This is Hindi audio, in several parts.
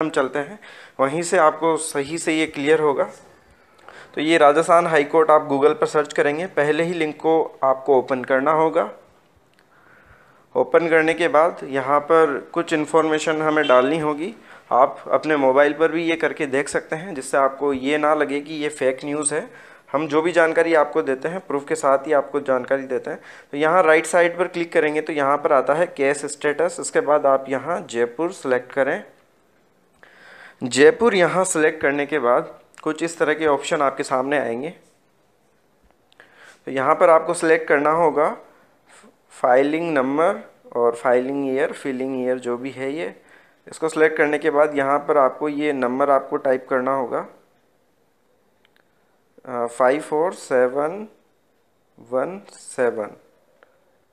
हम चलते हैं। वहीं से आपको सही से ये क्लियर होगा। तो ये राजस्थान हाई कोर्ट आप गूगल पर सर्च करेंगे। पहले ही लिंक को आपको ओपन करना होगा। ओपन करने के बाद यहाँ पर कुछ इन्फॉर्मेशन हमें डालनी होगी। आप अपने मोबाइल पर भी ये करके देख सकते हैं, जिससे आपको ये ना लगे कि ये फेक न्यूज़ है। हम जो भी जानकारी आपको देते हैं प्रूफ के साथ ही आपको जानकारी देते हैं। तो यहाँ राइट साइड पर क्लिक करेंगे तो यहाँ पर आता है केस स्टेटस उसके बाद आप यहाँ जयपुर सेलेक्ट करें। जयपुर यहाँ सेलेक्ट करने के बाद कुछ इस तरह के ऑप्शन आपके सामने आएँगे। तो यहाँ पर आपको सेलेक्ट करना होगा फाइलिंग नंबर और फाइलिंग ईयर फिलिंग ईयर जो भी है ये। इसको सेलेक्ट करने के बाद यहाँ पर आपको ये नंबर आपको टाइप करना होगा। Five four seven one seven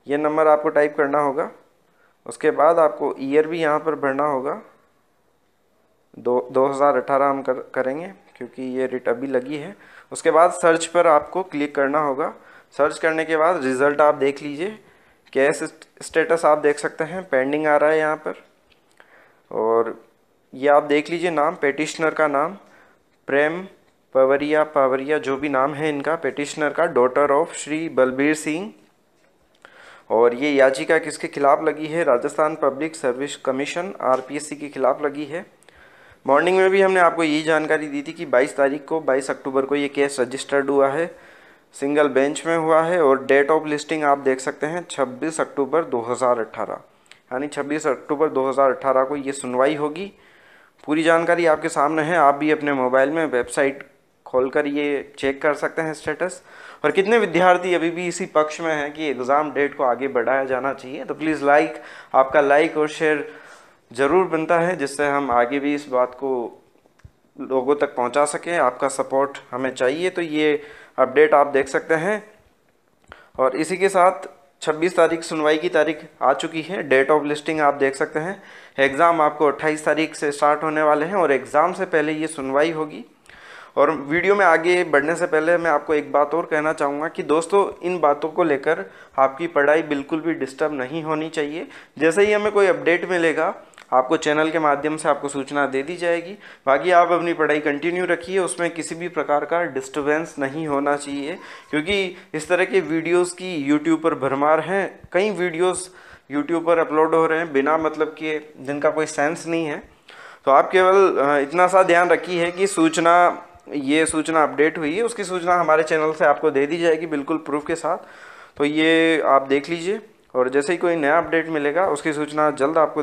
ये नंबर आपको टाइप करना होगा। उसके बाद आपको ईयर भी यहाँ पर भरना होगा। दो दो हज़ार अठारह हम कर, करेंगे, क्योंकि ये रिट अभी लगी है। उसके बाद सर्च पर आपको क्लिक करना होगा। सर्च करने के बाद रिज़ल्ट आप देख लीजिए। कैश स्टेटस आप देख सकते हैं। पेंडिंग आ रहा है यहाँ पर। और ये आप देख लीजिए नाम, पेटिशनर का नाम। प्रेम पवरिया पावरिया जो भी नाम है इनका, पेटिशनर का डॉटर ऑफ़ श्री बलबीर सिंह और ये याचिका किसके खिलाफ लगी है? Rajasthan public service commission RPSC के खिलाफ लगी है। मॉर्निंग में भी हमने आपको यही जानकारी दी थी कि 22 तारीख को 22 अक्टूबर को ये केस रजिस्टर्ड हुआ है, सिंगल बेंच में हुआ है और डेट ऑफ़ लिस्टिंग आप देख सकते हैं 26 अक्टूबर 2018 यानी 26 अक्टूबर 2018 को ये सुनवाई होगी। पूरी जानकारी आपके सामने है, आप भी अपने मोबाइल में वेबसाइट खोलकर ये चेक कर सकते हैं स्टेटस। और कितने विद्यार्थी अभी भी इसी पक्ष में हैं कि एग्ज़ाम डेट को आगे बढ़ाया जाना चाहिए तो प्लीज़ लाइक, आपका लाइक और शेयर ज़रूर बनता है, जिससे हम आगे भी इस बात को लोगों तक पहुँचा सकें। आपका सपोर्ट हमें चाहिए तो ये अपडेट आप देख सकते हैं। और इसी के साथ 26 तारीख सुनवाई की तारीख आ चुकी है। डेट ऑफ़ लिस्टिंग आप देख सकते हैं। एग्ज़ाम आपको 28 तारीख से स्टार्ट होने वाले हैं और एग्ज़ाम से पहले ये सुनवाई होगी। और वीडियो में आगे बढ़ने से पहले मैं आपको एक बात और कहना चाहूँगा कि दोस्तों, इन बातों को लेकर आपकी पढ़ाई बिल्कुल भी डिस्टर्ब नहीं होनी चाहिए। जैसे ही हमें कोई अपडेट मिलेगा आपको चैनल के माध्यम से आपको सूचना दे दी जाएगी। बाकी आप अपनी पढ़ाई कंटिन्यू रखिए, उसमें किसी भी प्रकार का डिस्टर्बेंस नहीं होना चाहिए, क्योंकि इस तरह के वीडियोस की यूट्यूब पर भरमार हैं। कई वीडियोस यूट्यूब पर अपलोड हो रहे हैं बिना मतलब के जिनका कोई सेंस नहीं है। तो आप केवल इतना सा ध्यान रखिए कि सूचना, ये सूचना अपडेट हुई है, उसकी सूचना हमारे चैनल से आपको दे दी जाएगी बिल्कुल प्रूफ के साथ। तो ये आप देख लीजिए, और जैसे ही कोई नया अपडेट मिलेगा, उसकी सूचना जल्द आपको